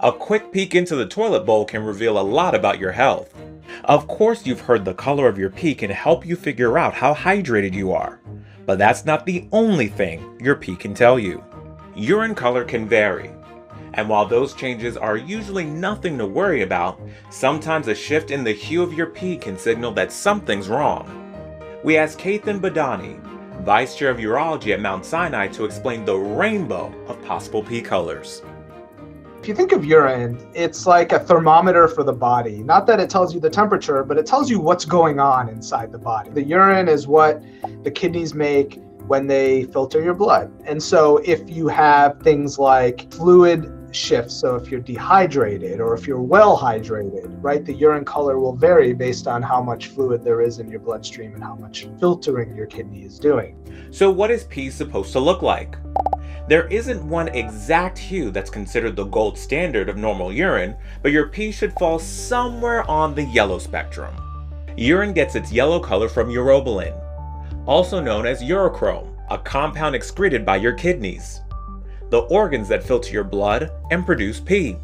A quick peek into the toilet bowl can reveal a lot about your health. Of course, you've heard the color of your pee can help you figure out how hydrated you are. But that's not the only thing your pee can tell you. Urine color can vary. And while those changes are usually nothing to worry about, sometimes a shift in the hue of your pee can signal that something's wrong. We asked Ketan Badani, Vice Chair of Urology at Mount Sinai, to explain the rainbow of possible pee colors. If you think of urine, it's like a thermometer for the body. Not that it tells you the temperature, but it tells you what's going on inside the body. The urine is what the kidneys make when they filter your blood. And so if you have things like fluid shifts, so if you're dehydrated or if you're well hydrated, right, the urine color will vary based on how much fluid there is in your bloodstream and how much filtering your kidney is doing. So what is pee supposed to look like? There isn't one exact hue that's considered the gold standard of normal urine, but your pee should fall somewhere on the yellow spectrum. Urine gets its yellow color from urobilin, also known as urochrome, a compound excreted by your kidneys, the organs that filter your blood and produce pee.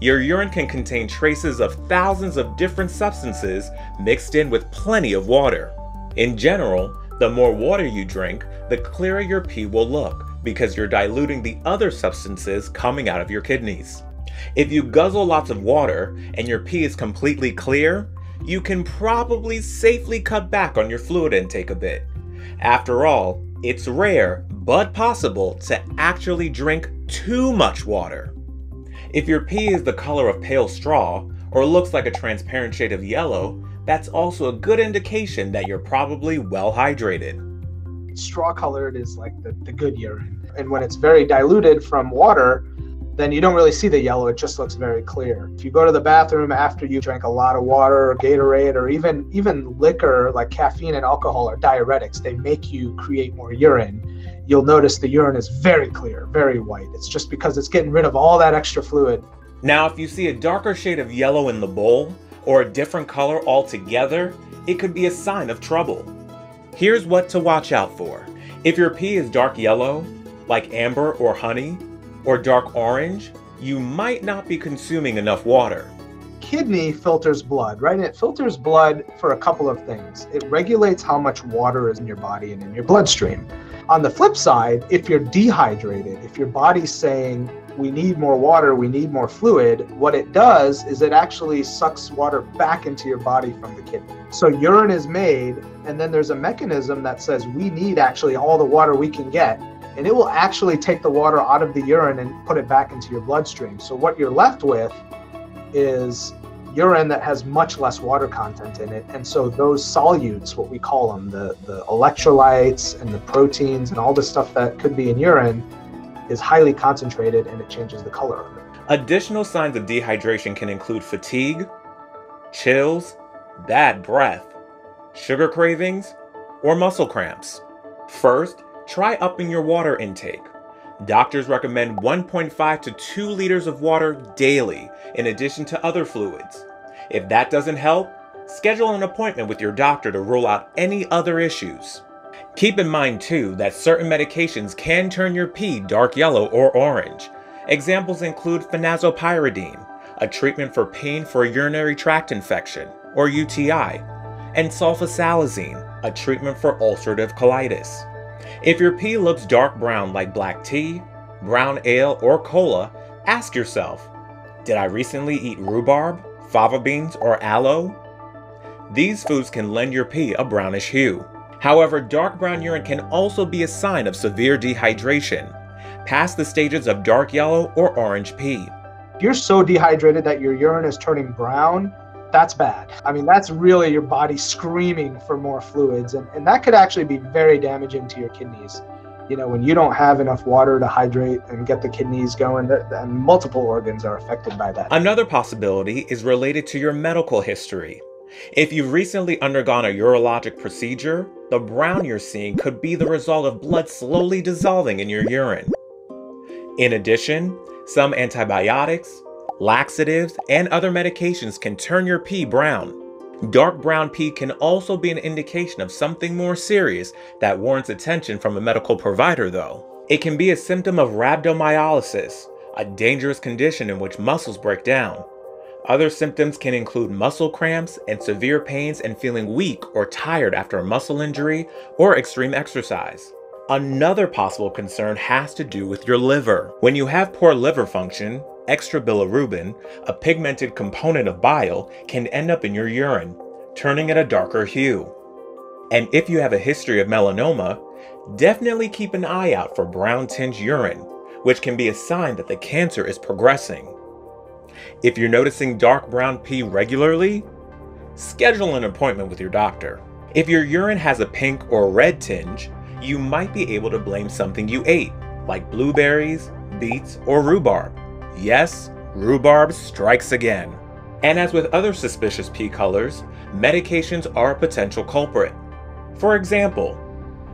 Your urine can contain traces of thousands of different substances mixed in with plenty of water. In general, the more water you drink, the clearer your pee will look because you're diluting the other substances coming out of your kidneys. If you guzzle lots of water and your pee is completely clear, you can probably safely cut back on your fluid intake a bit. After all, it's rare, but possible, to actually drink too much water. If your pee is the color of pale straw, or looks like a transparent shade of yellow, that's also a good indication that you're probably well hydrated straw colored is like the, the good urine. And when it's very diluted from water, then you don't really see the yellow. It just looks very clear. If you go to the bathroom after you drank a lot of water or Gatorade or even even liquor like caffeine and alcohol are diuretics, they make you create more urine. You'll notice the urine is very clear, very white. It's just because it's getting rid of all that extra fluid. Now, if you see a darker shade of yellow in the bowl or a different color altogether, it could be a sign of trouble. Here's what to watch out for. If your pee is dark yellow, like amber or honey, or dark orange, you might not be consuming enough water. Kidney filters blood, right? And it filters blood for a couple of things. It regulates how much water is in your body and in your bloodstream. On the flip side, if you're dehydrated, if your body's saying, we need more water, we need more fluid, what it does is it actually sucks water back into your body from the kidney. So urine is made, and then there's a mechanism that says we need actually all the water we can get. And it will actually take the water out of the urine and put it back into your bloodstream. So what you're left with is urine that has much less water content in it. And so those solutes, what we call them, the, the electrolytes and the proteins and all the stuff that could be in urine, is highly concentrated and it changes the color of it. Additional signs of dehydration can include fatigue, chills, bad breath, sugar cravings, or muscle cramps. First, try upping your water intake. Doctors recommend 1.5 to 2 liters of water daily, in addition to other fluids. If that doesn't help, schedule an appointment with your doctor to rule out any other issues. Keep in mind too that certain medications can turn your pee dark yellow or orange. Examples include phenazopyridine, a treatment for pain for a urinary tract infection, or UTI, and sulfasalazine, a treatment for ulcerative colitis. If your pee looks dark brown like black tea, brown ale, or cola, ask yourself, did I recently eat rhubarb, fava beans, or aloe? These foods can lend your pee a brownish hue. However, dark brown urine can also be a sign of severe dehydration, past the stages of dark yellow or orange pee. If you're so dehydrated that your urine is turning brown, that's bad. I mean, that's really your body screaming for more fluids, and, and that could actually be very damaging to your kidneys. You know, when you don't have enough water to hydrate and get the kidneys going, and multiple organs are affected by that. Another possibility is related to your medical history. If you've recently undergone a urologic procedure, the brown you're seeing could be the result of blood slowly dissolving in your urine. In addition, some antibiotics, laxatives, and other medications can turn your pee brown. Dark brown pee can also be an indication of something more serious that warrants attention from a medical provider though. It can be a symptom of rhabdomyolysis, a dangerous condition in which muscles break down. Other symptoms can include muscle cramps and severe pains and feeling weak or tired after a muscle injury or extreme exercise. Another possible concern has to do with your liver. When you have poor liver function, extra bilirubin, a pigmented component of bile, can end up in your urine, turning it a darker hue. And if you have a history of melanoma, definitely keep an eye out for brown tinged urine, which can be a sign that the cancer is progressing. If you're noticing dark brown pee regularly, schedule an appointment with your doctor. If your urine has a pink or red tinge, you might be able to blame something you ate, like blueberries, beets, or rhubarb. Yes, rhubarb strikes again. And as with other suspicious pee colors, medications are a potential culprit. For example,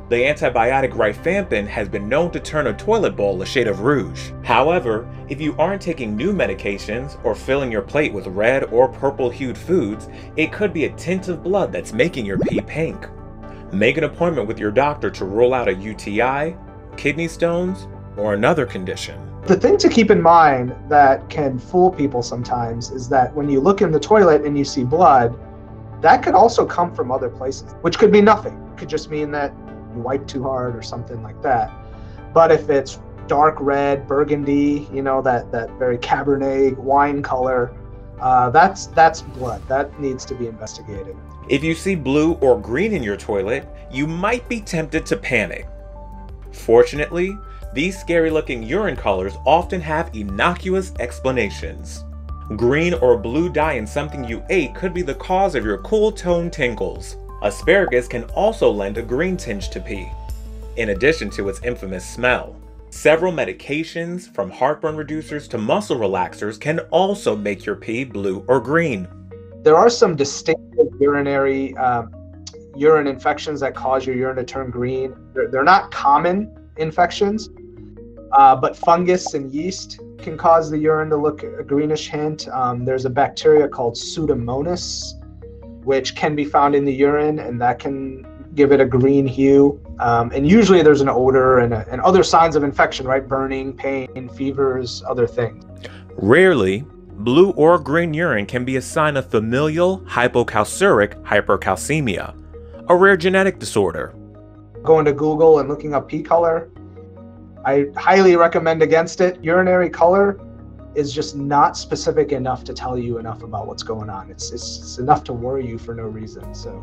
the antibiotic rifampin has been known to turn a toilet bowl a shade of rouge. However, if you aren't taking new medications or filling your plate with red or purple hued foods, it could be a tint of blood that's making your pee pink. Make an appointment with your doctor to rule out a UTI, kidney stones, or another condition. The thing to keep in mind that can fool people sometimes is that when you look in the toilet and you see blood, that could also come from other places, which could be nothing. It could just mean that you wipe too hard or something like that. But if it's dark red, burgundy, you know, that, that very Cabernet wine color, uh, that's that's blood. That needs to be investigated. If you see blue or green in your toilet, you might be tempted to panic. Fortunately, these scary looking urine colors often have innocuous explanations. Green or blue dye in something you ate could be the cause of your cool tone tingles. Asparagus can also lend a green tinge to pee, in addition to its infamous smell. Several medications, from heartburn reducers to muscle relaxers, can also make your pee blue or green. There are some distinctive urinary um, urine infections that cause your urine to turn green. They're, they're not common infections, uh, but fungus and yeast can cause the urine to look a greenish hint. Um, there's a bacteria called Pseudomonas which can be found in the urine, and that can give it a green hue. Um, and usually there's an odor and, a, and other signs of infection, right? Burning, pain, fevers, other things. Rarely, blue or green urine can be a sign of familial hypocalciuric hypercalcemia, a rare genetic disorder. Going to Google and looking up pee color, I highly recommend against it. Urinary color is just not specific enough to tell you enough about what's going on. It's, it's, it's enough to worry you for no reason. So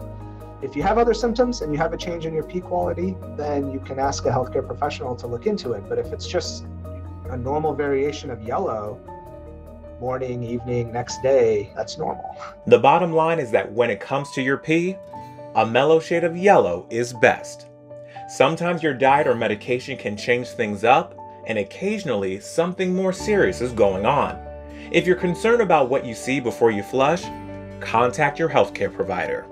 if you have other symptoms and you have a change in your pee quality, then you can ask a healthcare professional to look into it. But if it's just a normal variation of yellow, morning, evening, next day, that's normal. The bottom line is that when it comes to your pee, a mellow shade of yellow is best. Sometimes your diet or medication can change things up, and occasionally something more serious is going on. If you're concerned about what you see before you flush, contact your healthcare provider.